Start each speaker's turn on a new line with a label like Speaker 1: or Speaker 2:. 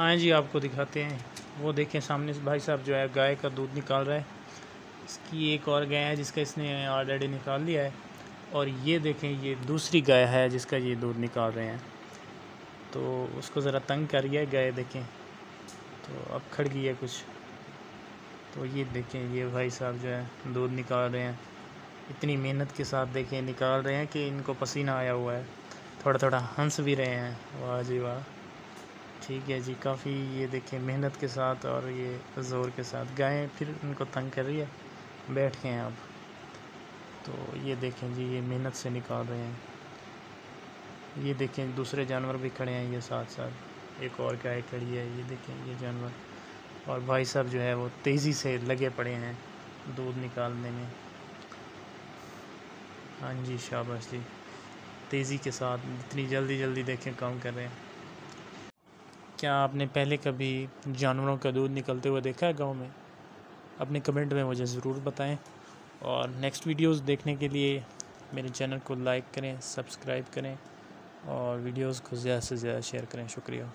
Speaker 1: हाँ जी, आपको दिखाते हैं। वो देखें सामने से भाई साहब जो है, गाय का दूध निकाल रहा है। इसकी एक और गाय है जिसका इसने ऑलरेडी निकाल लिया है। और ये देखें, ये दूसरी गाय है जिसका ये दूध निकाल रहे हैं। तो उसको ज़रा तंग कर है, गाय देखें। तो अब खड़ गई है कुछ। तो ये देखें, ये भाई साहब जो है, दूध निकाल रहे हैं। इतनी मेहनत के साथ देखें, निकाल रहे हैं कि इनको पसीना आया हुआ है। थोड़ा थोड़ा हंस भी रहे हैं। वाह जी वाह। ठीक है जी, काफ़ी ये देखें मेहनत के साथ और ये ज़ोर के साथ गायें फिर उनको तंग कर रही है, बैठ गए हैं अब। तो ये देखें जी, ये मेहनत से निकाल रहे हैं। ये देखें, दूसरे जानवर भी खड़े हैं ये साथ साथ। एक और गाय खड़ी है, ये देखें, ये जानवर। और भाई साहब जो है वो तेज़ी से लगे पड़े हैं दूध निकालने में। हाँ जी, शाबाश जी। तेज़ी के साथ, इतनी जल्दी जल्दी देखें काम कर रहे हैं। क्या आपने पहले कभी जानवरों का दूध निकलते हुए देखा है गाँव में? अपने कमेंट में मुझे ज़रूर बताएँ। और नेक्स्ट वीडियोस देखने के लिए मेरे चैनल को लाइक करें सब्सक्राइब करें और वीडियोस को ज़्यादा से ज़्यादा शेयर करें। शुक्रिया।